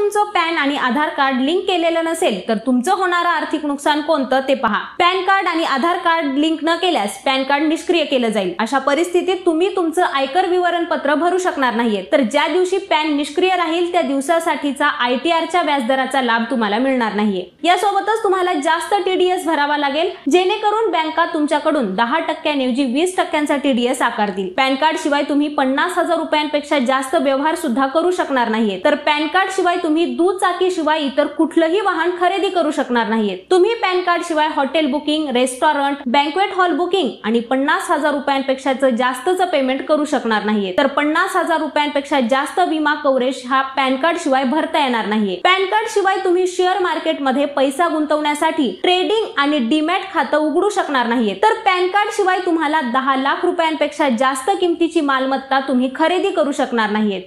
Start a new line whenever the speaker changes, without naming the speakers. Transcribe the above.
तुमचं पॅन आणि आधार card link केलेलं नसेल तर तुमचं होणारं आर्थिक नुकसान कोणतं ते पहा. पॅन कार्ड आणि आधार कार्ड लिंक न केल्यास पॅन कार्ड निष्क्रिय केलं जाईल. अशा परिस्थितीत तुम्ही तुमचं आयकर विवरणपत्र भरू शकणार नाहीये. तर ज्या दिवशी पॅन निष्क्रिय राहील त्या दिवसासाठीचा आयटीआरच्या व्याजदराचा लाभ तुम्हाला मिळणार नाहीये. यासोबतच तुम्हाला जास्त टीडीएस भरावा लागेल जेणेकरून बँका तुमच्याकडून दहा टक्क्यांऐवजी वीस टक्क्यांचा टीडीएस आकारतील. पॅन कार्ड शिवाय तुम्ही पन्नास हजार रुपयांपेक्षा जास्त व्यवहार सुद्धा करू शकणार नाहीये. तर पॅन कार्ड शिवाय तुम्ही दुचाकी शिवाय इतर कुठलंही वाहन खरेदी करू शकणार नाहीये. तुम्ही पॅन कार्ड शिवाय hotel booking restaurant banquet hall booking आणि पन्नास हजार रुपयांपेक्षा जास्तचं पेमेंट करू शकणार नाहीये. तर पन्नास हजार रुपयांपेक्षा जास्त विमा कव्हरेज हा पॅन कार्ड शिवाय भरता येणार नाहीये. पॅन कार्ड शिवाय तुम्ही शेअर मार्केटमध्ये पैसा गुंतवण्यासाठी ट्रेडिंग आणि डीमॅट खातं उघडू शकणार नाहीये. तर पॅन कार्ड शिवाय तुम्हाला दहा लाख रुपयांपेक्षा जास्त किमतीची मालमत्ता तुम्ही खरेदी करू शकणार नाहीये.